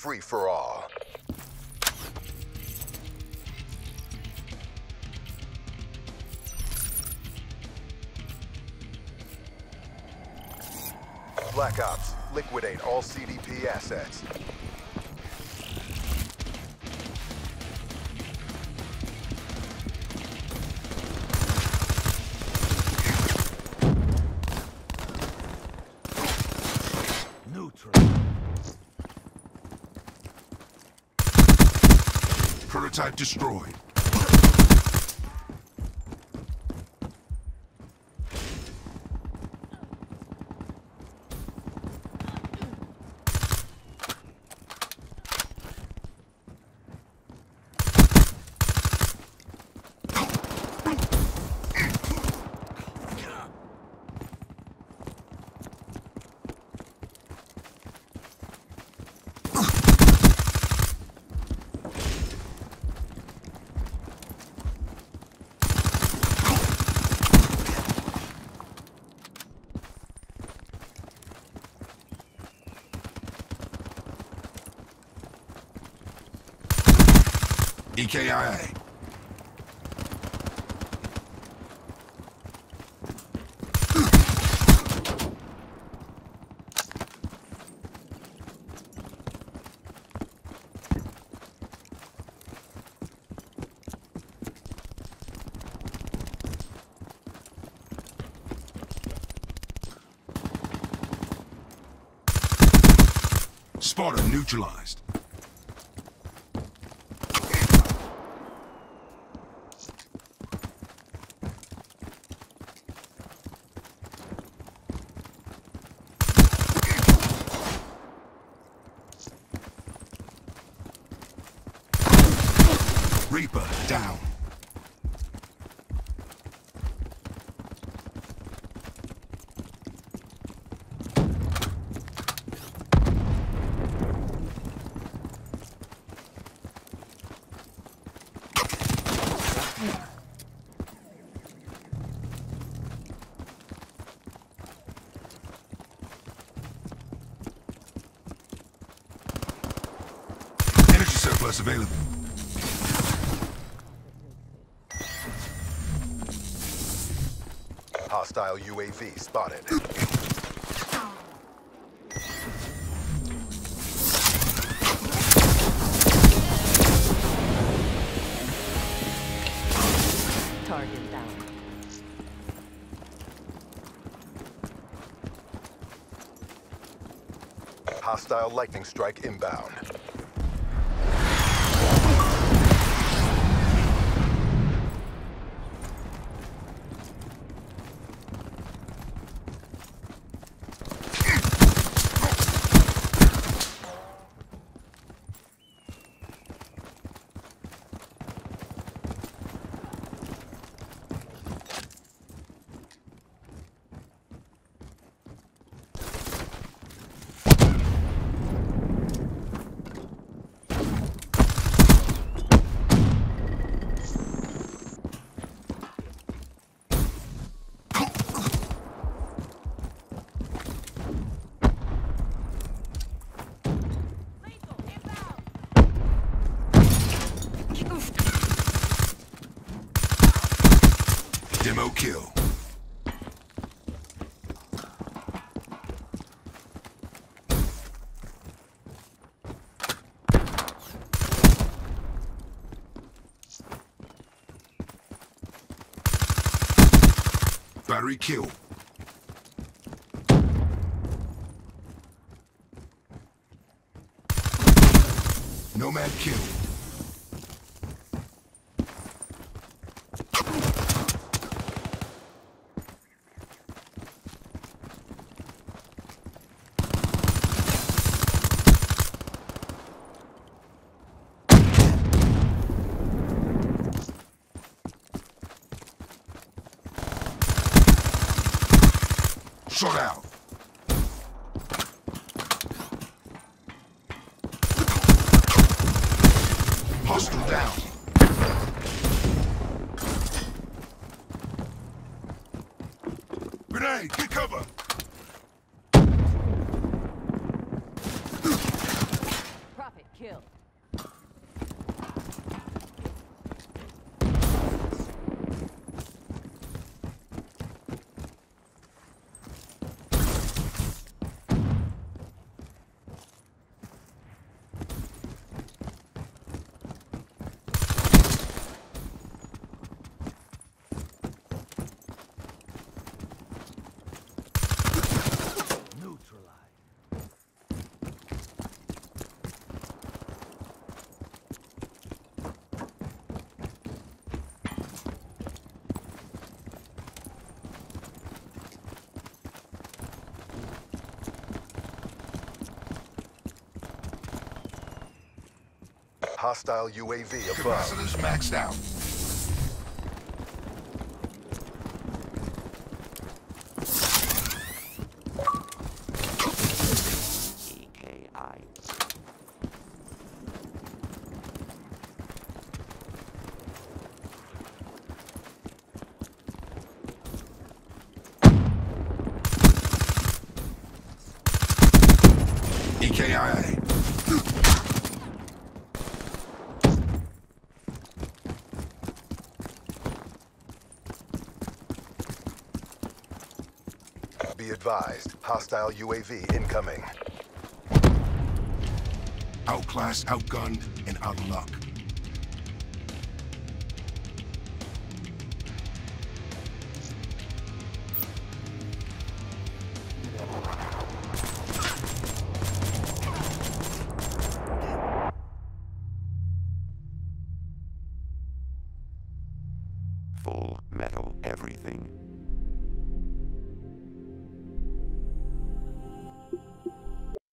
free for all. Black Ops, liquidate all CDP assets. Prototype destroyed. EKIA. Spectre neutralized. Reaper down. Surplus available. Hostile UAV spotted. Target down. Hostile lightning strike inbound. Demo kill. Battery kill. Nomad kill. Shot out. Hostile down. Grenade, get cover. Hostile UAV above. Capacitors maxed out. EKI. EKIA. Advised. Hostile UAV incoming. Outclassed, outgunned, and out of luck.